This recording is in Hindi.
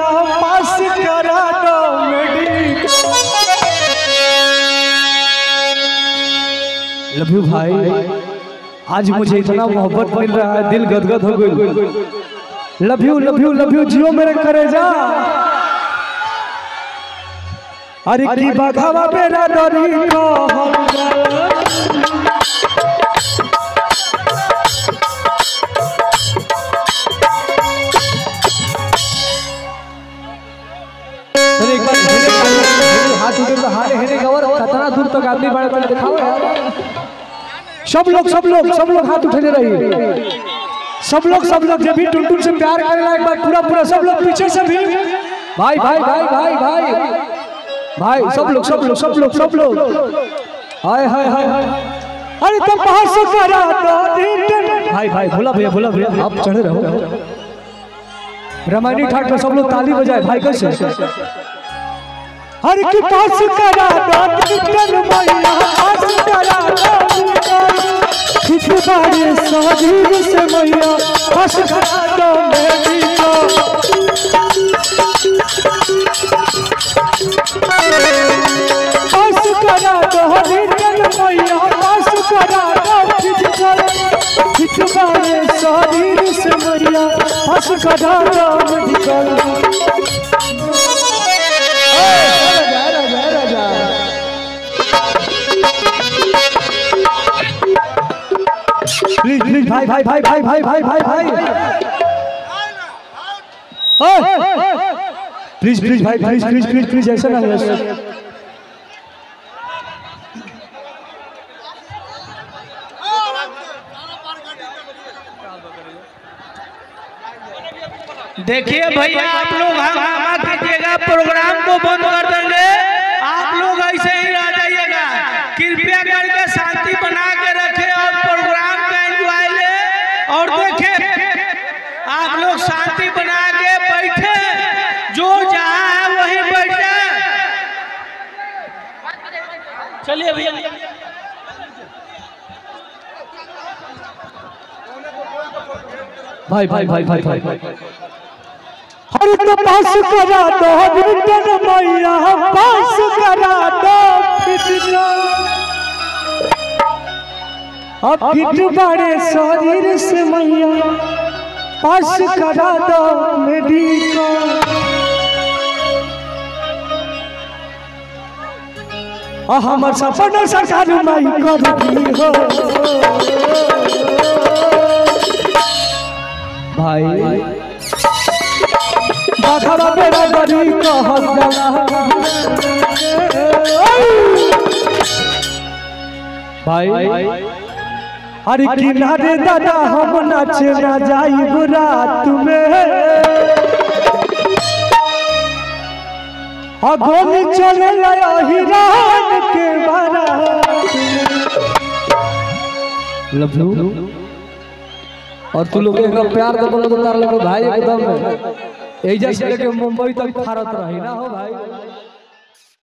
मैया पास करा दो लव यू भाई। आज मुझे इतना मोहब्बत मिल रहा है दिल गदगद हो गई। Love you love you love you जियो मेरे करेजा। अरे की बघावा मेरा डरी कहल तक आदमी बड़े बड़े दिखाओ सब लोग सब लोग सब लोग हाथ उठने रहिए। सब लोग सब लोग जब भी टुनटुन से प्यार करेला एक बार पूरा पूरा सब लोग पीछे से भी भाई भाई भाई भाई भाई। भाई, सब लोग सब लोग सब लोग सब लोग। हाय हाय हाय अरे तुम बाहर से करा भाई भाई, भोला भैया भोला भैया, आप चढ़े रहो। ठाट में सब लोग ताली बजाए, भाई, कैसे? हर की पास करा दो दिन मैया पास करा दो किस बारे सहजीव से मैया पास करा दो मेरी को पास करा दो दिन मैया पास करा दो किस बारे सहजीव से मैया पास करा दो राजा राजा भाई भाई भाई भाई भाई भाई भाई भाई प्लीज़ प्लीज़ भाई प्लीज़ प्लीज़ प्लीज़ प्लीज़ ऐसा ना हो देखिए भैया आप लोग हंगामा कीजिएगा प्रोग्राम को बंद कर शांति बना के बैठे। जो जहाँ है वहीं बैठ। जाए चलिए भैया। भाई भाई भाई भाई भाई अरे तो पास करा दो रिटर्न मैया पास करा दो अब फिट बड़े शरीर से मैया। पास करा दो मेडिकल आ हमर सरकार माई कर दी हो। भाई जाला भाई अरे किनारे दादा हम नाचे ना जाई रात में। अगोनी चले हिरान के लव यू। और तू लोग एक प्यार दे बोलो तो तार लोग भाई एकदम। एजा से लेके मुंबई तक फारत रही ना हो भाई।